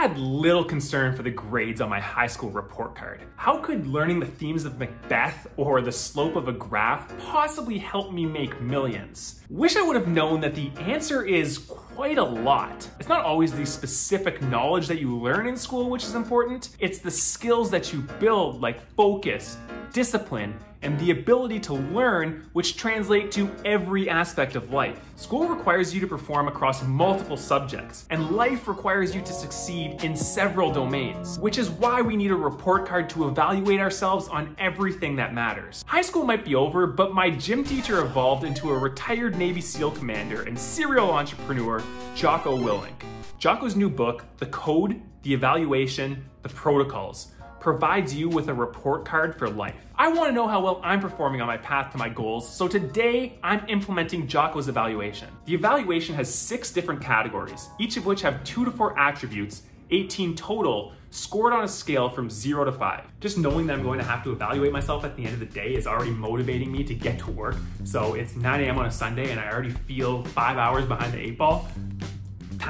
had little concern for the grades on my high school report card. How could learning the themes of Macbeth or the slope of a graph possibly help me make millions? Wish I would have known that the answer is quite a lot. It's not always the specific knowledge that you learn in school which is important, it's the skills that you build like focus, discipline, and the ability to learn, which translate to every aspect of life. School requires you to perform across multiple subjects, and life requires you to succeed in several domains, which is why we need a report card to evaluate ourselves on everything that matters. High school might be over, but my gym teacher evolved into a retired Navy SEAL commander and serial entrepreneur, Jocko Willink. Jocko's new book, The Code, The Evaluation, The Protocols, provides you with a report card for life. I wanna know how well I'm performing on my path to my goals, so today I'm implementing Jocko's evaluation. The evaluation has six different categories, each of which have two to four attributes, 18 total, scored on a scale from zero to five. Just knowing that I'm going to have to evaluate myself at the end of the day is already motivating me to get to work. So it's 9 a.m. on a Sunday and I already feel five hours behind the eight ball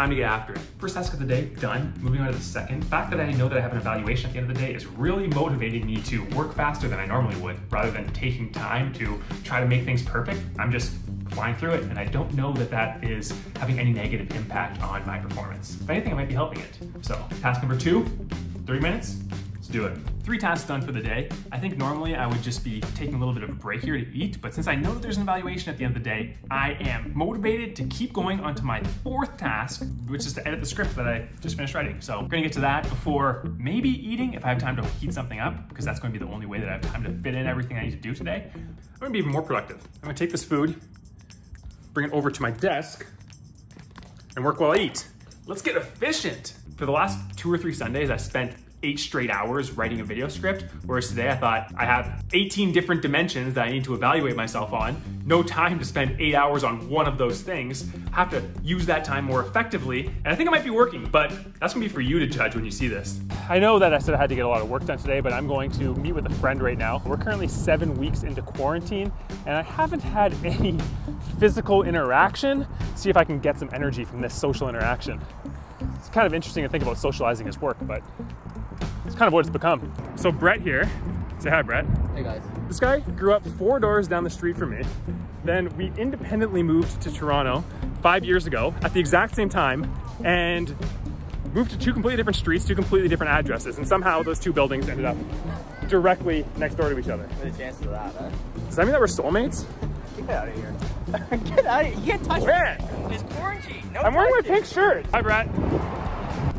time to get after it. First task of the day, done. Moving on to the second. The fact that I know that I have an evaluation at the end of the day is really motivating me to work faster than I normally would, rather than taking time to try to make things perfect. I'm just flying through it, and I don't know that that is having any negative impact on my performance. If anything, I might be helping it. So, task number two, three minutes, do it. Three tasks done for the day. I think normally I would just be taking a little bit of a break here to eat, but since I know that there's an evaluation at the end of the day, I am motivated to keep going onto my fourth task, which is to edit the script that I just finished writing. So we're gonna get to that before maybe eating if I have time to heat something up, because that's gonna be the only way that I have time to fit in everything I need to do today. I'm gonna be even more productive. I'm gonna take this food, bring it over to my desk, and work while I eat. Let's get efficient. For the last two or three Sundays, I spent eight straight hours writing a video script, whereas today I thought I have 18 different dimensions that I need to evaluate myself on, no time to spend eight hours on one of those things, have to use that time more effectively, and I think it might be working, but that's gonna be for you to judge when you see this. I know that I said I had to get a lot of work done today, but I'm going to meet with a friend right now. We're currently seven weeks into quarantine, and I haven't had any physical interaction. See if I can get some energy from this social interaction. It's kind of interesting to think about socializing as work, but it's kind of what it's become. So Brett here, say hi Brett. Hey guys. This guy grew up four doors down the street from me. Then we independently moved to Toronto five years ago at the exact same time and moved to two completely different streets, two completely different addresses. And somehow those two buildings ended up directly next door to each other. What are the chances of that, huh? Does that mean that we're soulmates? Get out of here. Get out of here. You can't touch Where? me. It's quarantine. No I'm wearing my pink shirt. Hi, Brett.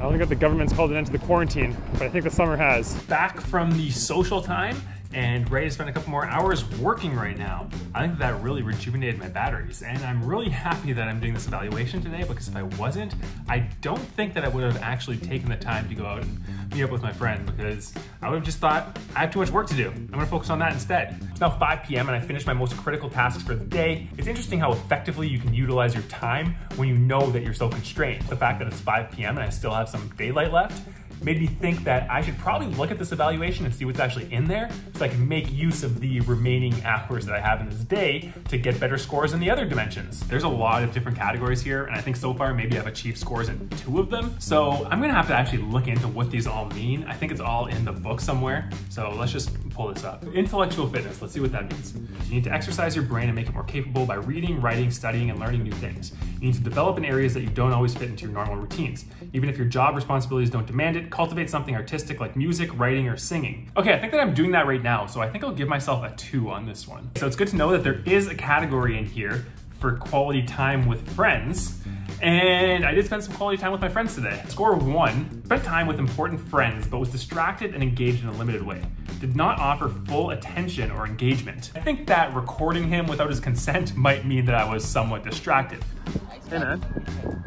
I don't think that the government's called an end to the quarantine, but I think the summer has. Back from the social time and ready to spend a couple more hours working right now. I think that really rejuvenated my batteries and I'm really happy that I'm doing this evaluation today because if I wasn't, I don't think that I would have actually taken the time to go out and meet up with my friend because I would have just thought I have too much work to do. I'm gonna focus on that instead. It's now 5 p.m. and I finished my most critical tasks for the day. It's interesting how effectively you can utilize your time when you know that you're so constrained. The fact that it's 5 p.m. and I still have some daylight left made me think that I should probably look at this evaluation and see what's actually in there so I can make use of the remaining hours that I have in this day to get better scores in the other dimensions. There's a lot of different categories here and I think so far maybe I've achieved scores in two of them. So I'm gonna have to actually look into what these all mean. I think it's all in the book somewhere. So let's just pull this up. Intellectual fitness, let's see what that means. You need to exercise your brain and make it more capable by reading, writing, studying, and learning new things. You need to develop in areas that you don't always fit into your normal routines. Even if your job responsibilities don't demand it, cultivate something artistic like music, writing, or singing. Okay, I think that I'm doing that right now, so I think I'll give myself a two on this one. So it's good to know that there is a category in here for quality time with friends. And I did spend some quality time with my friends today. Score one, spent time with important friends, but was distracted and engaged in a limited way. Did not offer full attention or engagement. I think that recording him without his consent might mean that I was somewhat distracted. Hey man.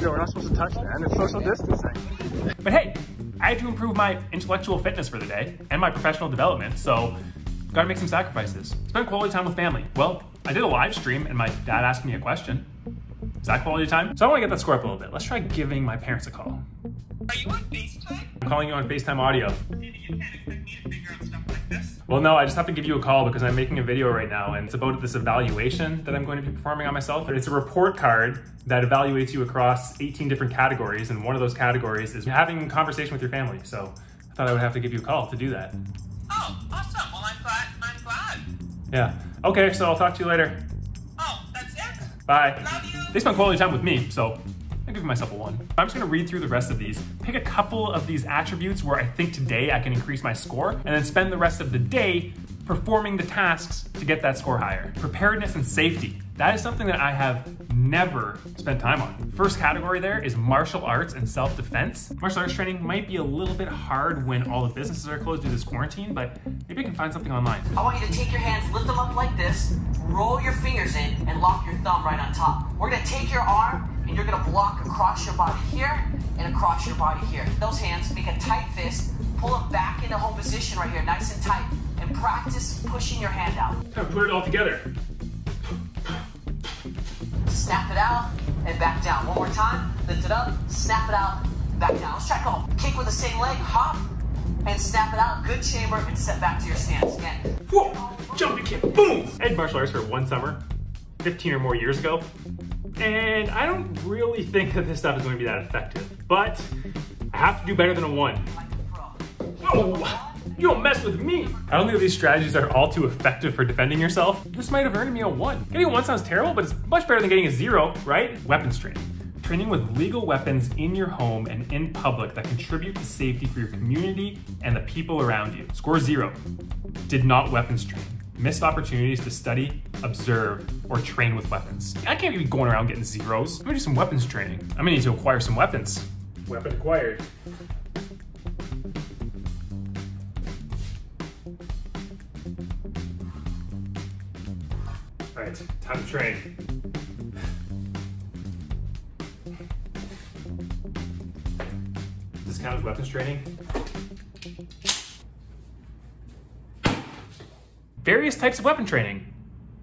Yo, we're not supposed to touch, man. It's social distancing. But hey, I had to improve my intellectual fitness for the day and my professional development, so gotta make some sacrifices. Spend quality time with family. Well, I did a live stream and my dad asked me a question. Is that quality time? So I wanna get that score up a little bit. Let's try giving my parents a call. Are you on FaceTime? I'm calling you on FaceTime audio. Maybe you can't expect me to figure out stuff. Well, no, I just have to give you a call because I'm making a video right now and it's about this evaluation that I'm going to be performing on myself. It's a report card that evaluates you across 18 different categories. And one of those categories is having a conversation with your family. So I thought I would have to give you a call to do that. Oh, awesome. Well, I'm glad. I'm glad. Yeah. Okay, so I'll talk to you later. Bye. They spent quality time with me, so I give myself a one. I'm just gonna read through the rest of these, pick a couple of these attributes where I think today I can increase my score, and then spend the rest of the day performing the tasks to get that score higher. Preparedness and safety. That is something that I have never spent time on. First category there is martial arts and self-defense. Martial arts training might be a little bit hard when all the businesses are closed due to this quarantine, but maybe I can find something online. I want you to take your hands, lift them up like this, roll your fingers in, and lock your thumb right on top. We're gonna take your arm and you're gonna block across your body here and across your body here. Those hands, make a tight fist, pull them back into home position right here, nice and tight, and practice pushing your hand out. Kind of put it all together. Snap it out and back down. One more time, lift it up, snap it out, back down. Let's try going. Kick with the same leg, hop, and snap it out. Good chamber, and set back to your stance. Again, Whoa! Jumping kick, boom! I had martial arts for one summer, 15 or more years ago, and I don't really think that this stuff is going to be that effective, but I have to do better than a one. like a pro. Oh! You don't mess with me! I don't think these strategies are all too effective for defending yourself. This might have earned me a one. Getting a one sounds terrible, but it's much better than getting a zero, right? Weapons training. Training with legal weapons in your home and in public that contribute to safety for your community and the people around you. Score zero. Did not weapons train. Missed opportunities to study, observe, or train with weapons. I can't be going around getting zeros. I'm gonna do some weapons training. I'm gonna need to acquire some weapons. Weapon acquired. All right, time to train. Count weapons training? Various types of weapon training.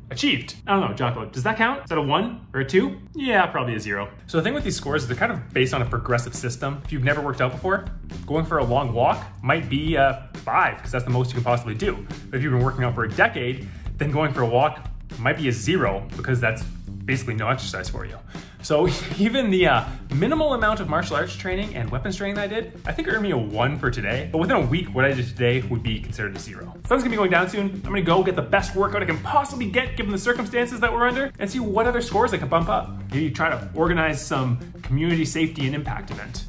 Achieved. I don't know, Jocko, does that count? Is that a one or a two? Yeah, probably a zero. So the thing with these scores is they're kind of based on a progressive system. If you've never worked out before, going for a long walk might be a five, because that's the most you can possibly do. But if you've been working out for a decade, then going for a walk might be a zero, because that's basically no exercise for you. So even the uh, minimal amount of martial arts training and weapons training that I did, I think it earned me a one for today. But within a week, what I did today would be considered a zero. Sun's gonna be going down soon. I'm gonna go get the best workout I can possibly get given the circumstances that we're under and see what other scores I can bump up. Maybe try to organize some community safety and impact event.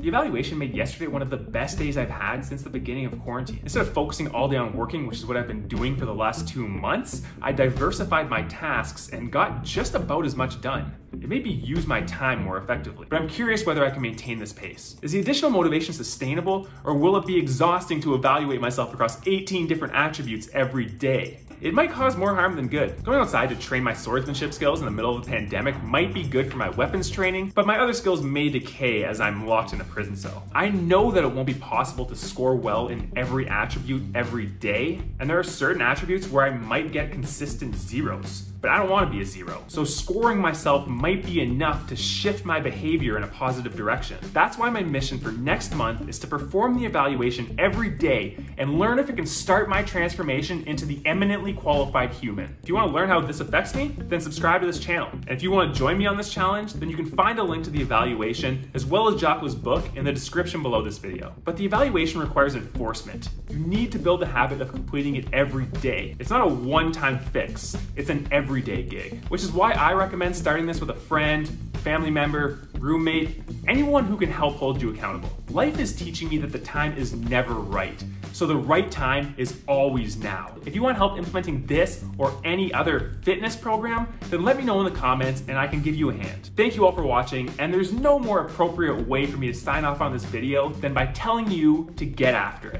The evaluation made yesterday one of the best days I've had since the beginning of quarantine. Instead of focusing all day on working, which is what I've been doing for the last two months, I diversified my tasks and got just about as much done. It made me use my time more effectively. But I'm curious whether I can maintain this pace. Is the additional motivation sustainable, or will it be exhausting to evaluate myself across 18 different attributes every day? It might cause more harm than good. Going outside to train my swordsmanship skills in the middle of the pandemic might be good for my weapons training, but my other skills may decay as I'm locked in a prison cell. I know that it won't be possible to score well in every attribute every day, and there are certain attributes where I might get consistent zeros but I don't want to be a zero. So scoring myself might be enough to shift my behavior in a positive direction. That's why my mission for next month is to perform the evaluation every day and learn if it can start my transformation into the eminently qualified human. If you want to learn how this affects me, then subscribe to this channel. And if you want to join me on this challenge, then you can find a link to the evaluation as well as Jocko's book in the description below this video. But the evaluation requires enforcement. You need to build the habit of completing it every day. It's not a one-time fix, it's an everyday gig, which is why I recommend starting this with a friend, family member, roommate, anyone who can help hold you accountable. Life is teaching me that the time is never right, so the right time is always now. If you want help implementing this or any other fitness program, then let me know in the comments and I can give you a hand. Thank you all for watching, and there's no more appropriate way for me to sign off on this video than by telling you to get after it.